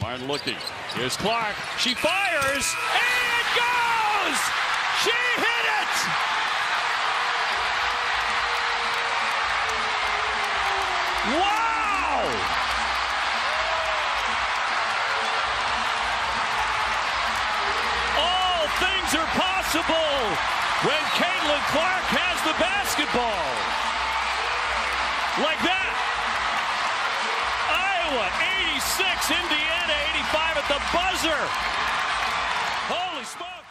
Martin looking. Here's Clark. She fires. And it goes! She hit it! Wow! All things are possible when Caitlin Clark has the basketball. Like that. Iowa 86, Indiana 85 at the buzzer. Holy smokes.